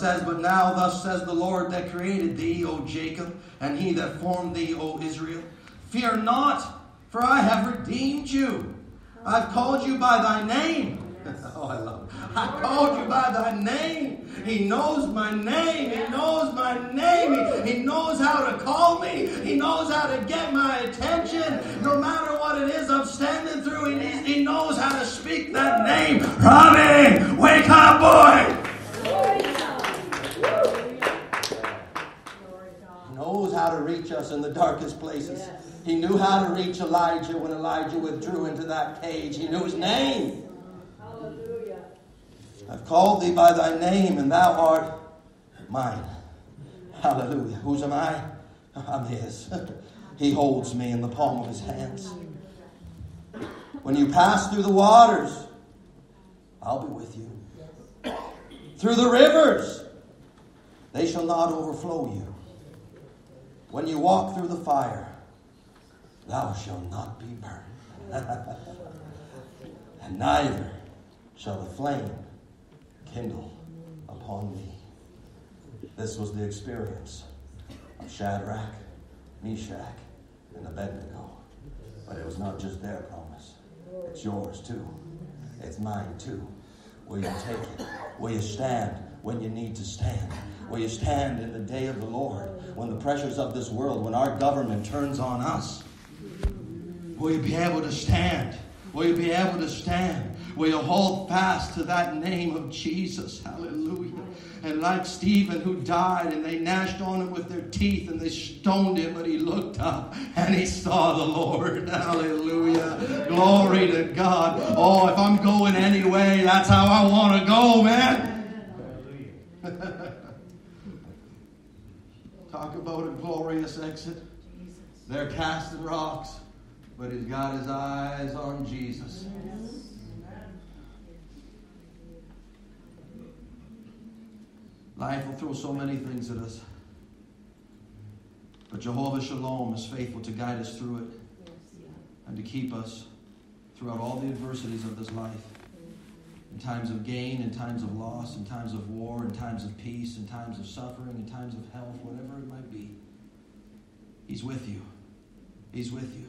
says, But now thus says the Lord that created thee, O Jacob, and he that formed thee, O Israel. Fear not, for I have redeemed you. I've called you by thy name. oh, I love it. I called you by thy name. He knows my name. He knows my name. He, knows how to call me. He knows how to get my attention. No matter what it is I'm standing through, he, he knows how to speak that name. Robbie, wake up, boy. He knows how to reach us in the darkest places. He knew how to reach Elijah when Elijah withdrew into that cage. He knew his name. Hallelujah. I've called thee by thy name, and thou art mine. Hallelujah. Whose am I? I'm his. he holds me in the palm of his hands. When you pass through the waters, I'll be with you. Through the rivers, they shall not overflow you. When you walk through the fire, thou shalt not be burned. and neither shall the flame kindle upon thee. This was the experience of Shadrach, Meshach, and Abednego. But it was not just their promise, it's yours too. It's mine too. Will you take it? Will you stand when you need to stand? Will you stand in the day of the Lord when the pressures of this world, when our government turns on us? Will you be able to stand? Will you be able to stand? Will you hold fast to that name of Jesus? Hallelujah. And like Stephen, who died, and they gnashed on him with their teeth and they stoned him, but he looked up and he saw the Lord. Hallelujah. Glory to God. Oh, if I'm going anyway, that's how I want to go, man. Hallelujah. Talk about a glorious exit. They're casting rocks, but he's got his eyes on Jesus. Life will throw so many things at us. But Jehovah Shalom is faithful to guide us through it and to keep us throughout all the adversities of this life. In times of gain, in times of loss, in times of war, in times of peace, in times of suffering, in times of health, whatever it might be. He's with you. He's with you.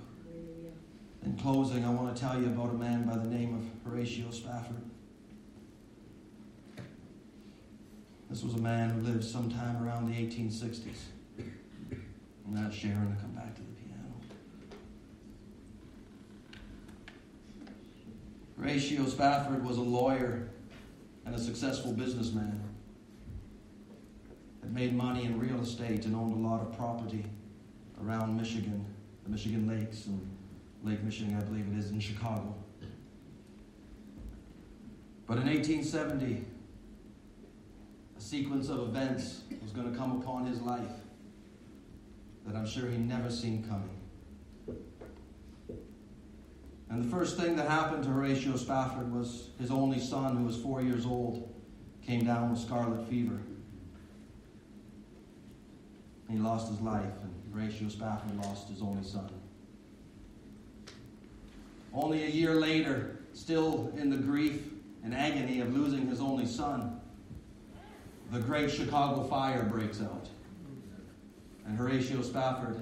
In closing, I want to tell you about a man by the name of Horatio Spafford. This was a man who lived sometime around the 1860s. I'm not Sharon to come back to the piano. Horatio Spafford was a lawyer and a successful businessman. Had made money in real estate and owned a lot of property around Michigan, the Michigan Lakes and Lake Michigan, I believe it is, in Chicago. But in 1870, a sequence of events was going to come upon his life that I'm sure he never seen coming. And the first thing that happened to Horatio Spafford was his only son, who was four years old, came down with scarlet fever. He lost his life, and Horatio Spafford lost his only son. Only a year later, still in the grief and agony of losing his only son, the great Chicago fire breaks out. And Horatio Spafford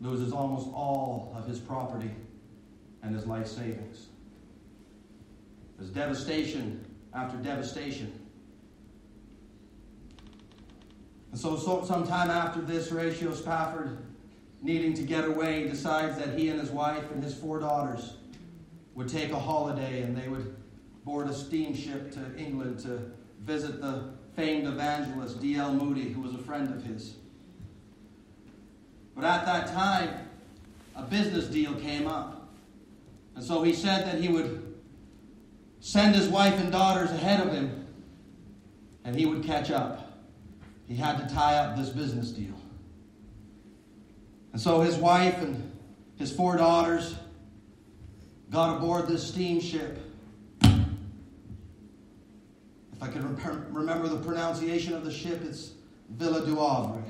loses almost all of his property and his life savings. There's devastation after devastation. And so, so sometime after this, Horatio Spafford, needing to get away, decides that he and his wife and his four daughters would take a holiday and they would board a steamship to England to visit the famed evangelist D.L. Moody, who was a friend of his. But at that time, a business deal came up. And so he said that he would send his wife and daughters ahead of him and he would catch up. He had to tie up this business deal. And so his wife and his four daughters got aboard this steamship If I can remember the pronunciation of the ship, it's Villa du Havre.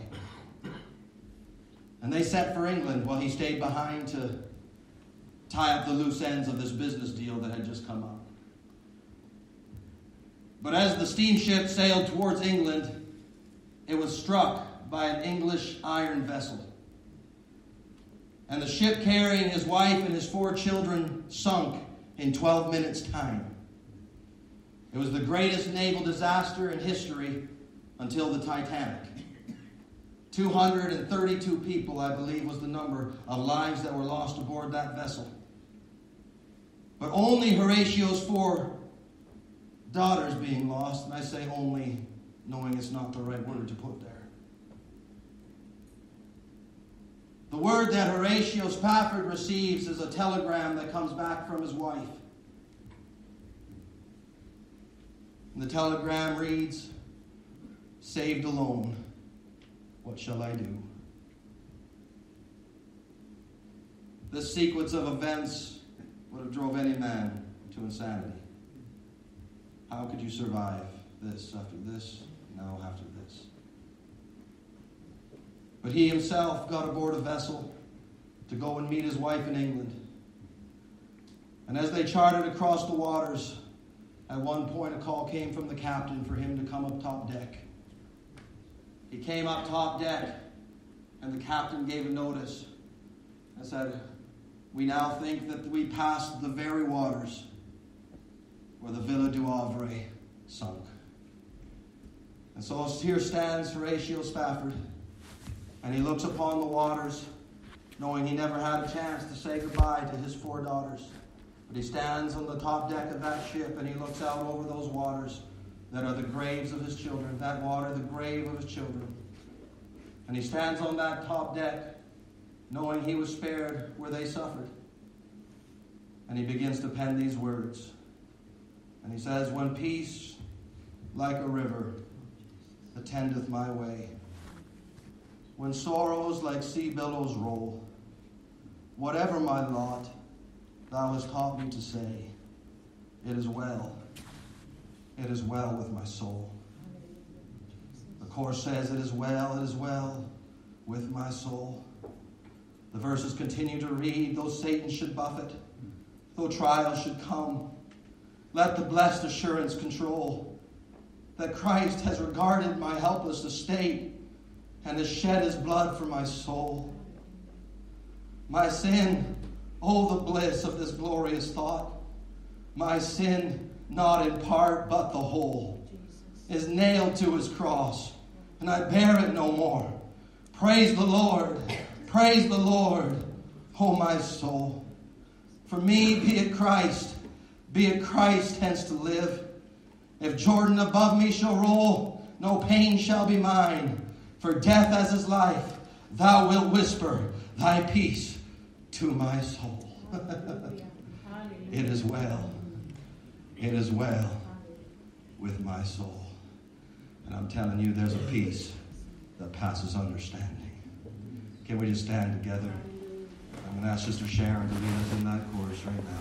And they set for England while he stayed behind to tie up the loose ends of this business deal that had just come up. But as the steamship sailed towards England, it was struck by an English iron vessel. And the ship carrying his wife and his four children sunk in 12 minutes' time. It was the greatest naval disaster in history until the Titanic. 232 people, I believe, was the number of lives that were lost aboard that vessel. But only Horatio's four daughters being lost, and I say only knowing it's not the right word to put there. The word that Horatio Spafford receives is a telegram that comes back from his wife. And the telegram reads Saved alone, what shall I do? This sequence of events would have drove any man to insanity. How could you survive this after this, now after this? But he himself got aboard a vessel to go and meet his wife in England. And as they charted across the waters, at one point a call came from the captain for him to come up top deck. He came up top deck, and the captain gave a notice and said, We now think that we passed the very waters where the Villa du Havre sunk. And so here stands Horatio Spafford and he looks upon the waters, knowing he never had a chance to say goodbye to his four daughters. But he stands on the top deck of that ship and he looks out over those waters that are the graves of his children, that water, the grave of his children. And he stands on that top deck, knowing he was spared where they suffered. And he begins to pen these words. And he says, When peace, like a river, attendeth my way, when sorrows like sea billows roll. Whatever my lot, thou hast taught me to say, It is well, it is well with my soul. The chorus says, It is well, it is well with my soul. The verses continue to read, Though Satan should buffet, though trials should come, let the blessed assurance control that Christ has regarded my helpless estate and has shed his blood for my soul. My sin, oh, the bliss of this glorious thought. My sin, not in part, but the whole, is nailed to his cross, and I bear it no more. Praise the Lord, praise the Lord, oh, my soul. For me, be it Christ, be it Christ hence to live. If Jordan above me shall roll, no pain shall be mine. For death as is life, thou wilt whisper thy peace to my soul. it is well. It is well with my soul. And I'm telling you, there's a peace that passes understanding. Can we just stand together? I'm going to ask Sister Sharon to lead us in that chorus right now.